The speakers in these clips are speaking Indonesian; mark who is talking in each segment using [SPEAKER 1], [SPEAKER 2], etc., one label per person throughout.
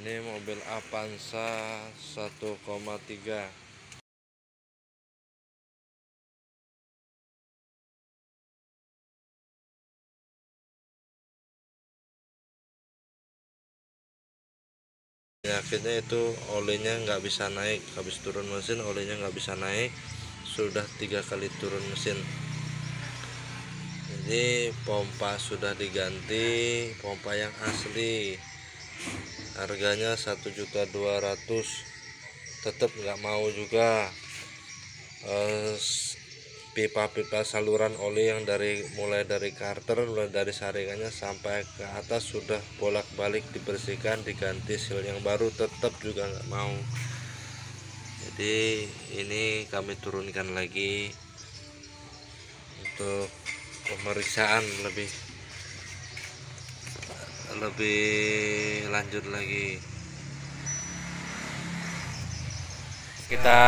[SPEAKER 1] ini mobil Avanza 1,3 penyakitnya itu olinya nggak bisa naik. Habis turun mesin olinya nggak bisa naik. Sudah tiga kali turun mesin. Jadi pompa sudah diganti pompa yang asli harganya 1.200 tetap nggak mau juga eh, pipa-pipa saluran oli yang dari mulai dari karter mulai dari saringannya sampai ke atas sudah bolak-balik dibersihkan diganti seal yang baru tetap juga nggak mau. Jadi ini kami turunkan lagi untuk pemeriksaan lebih lebih lanjut lagi. Kita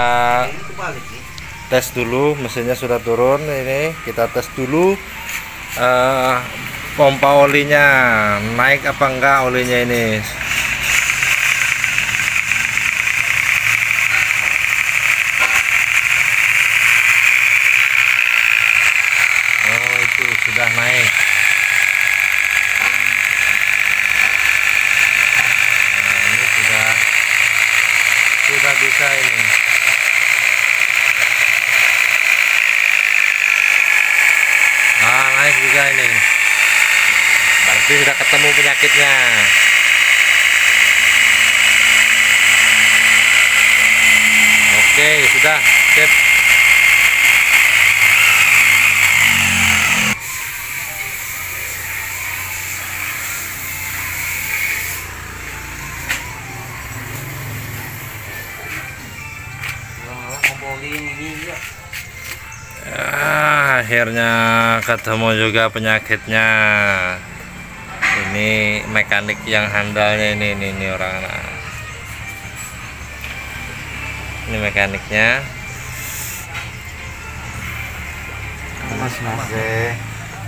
[SPEAKER 1] tes dulu mesinnya sudah turun ini kita tes dulu uh, pompa olinya naik apa enggak olinya ini. Oh itu sudah naik nah ini sudah sudah bisa ini Nah, naik juga ini. Berarti sudah ketemu penyakitnya. Oke, sudah. Sip. Ya, akhirnya ketemu juga penyakitnya. Ini mekanik yang handalnya ini ini, ini orang Ini mekaniknya.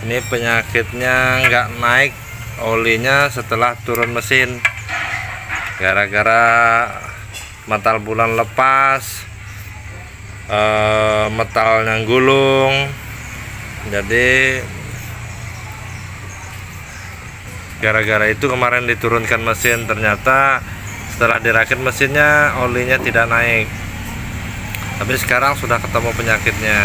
[SPEAKER 1] Ini penyakitnya nggak naik olinya setelah turun mesin. Gara-gara metal bulan lepas, eh, metalnya gulung. Jadi gara-gara itu kemarin diturunkan mesin ternyata setelah dirakit mesinnya olinya tidak naik. Tapi sekarang sudah ketemu penyakitnya.